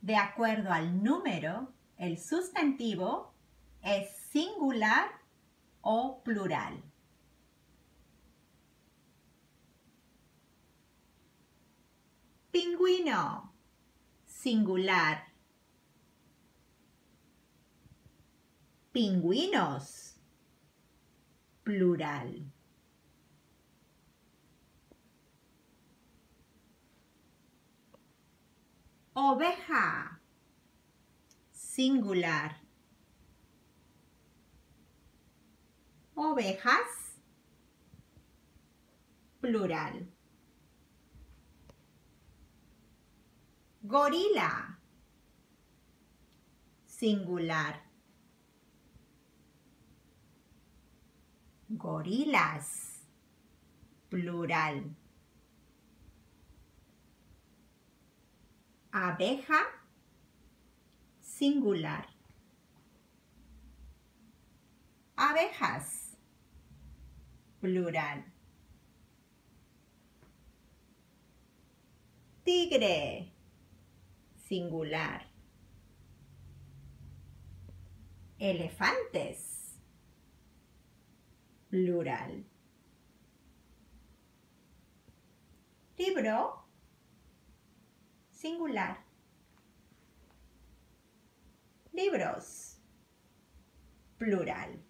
De acuerdo al número, el sustantivo es singular o plural. Pingüino, singular. Pingüinos, plural. Oveja, singular. Ovejas, plural. Gorila, singular. Gorilas, plural. Abeja, singular. Abejas, plural. Tigre, singular. Elefantes, plural. Libro, singular. Libros, plural.